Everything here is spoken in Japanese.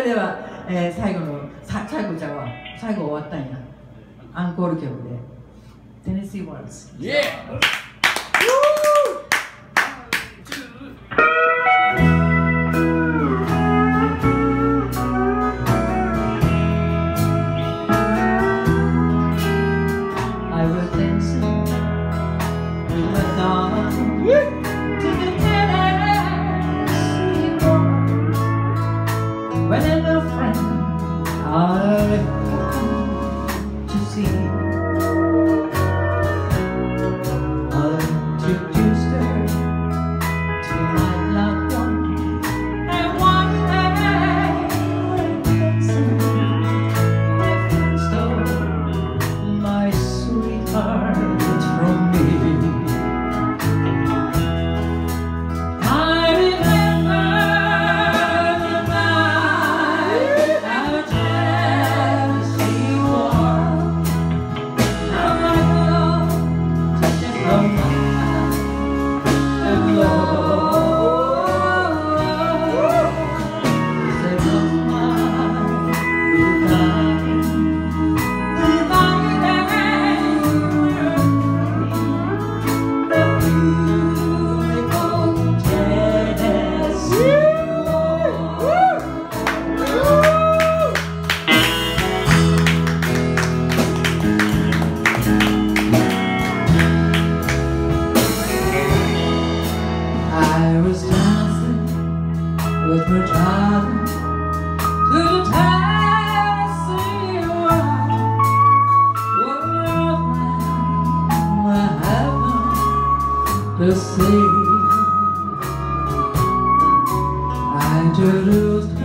れでは、えー、最後のさ最後じゃあ最後終わったんや。アンコール曲で。テネシー・ワールズ Yeah! I when a friend. I come to see with her to the Tennessee ride. Well, man, what happened to see? I do lose.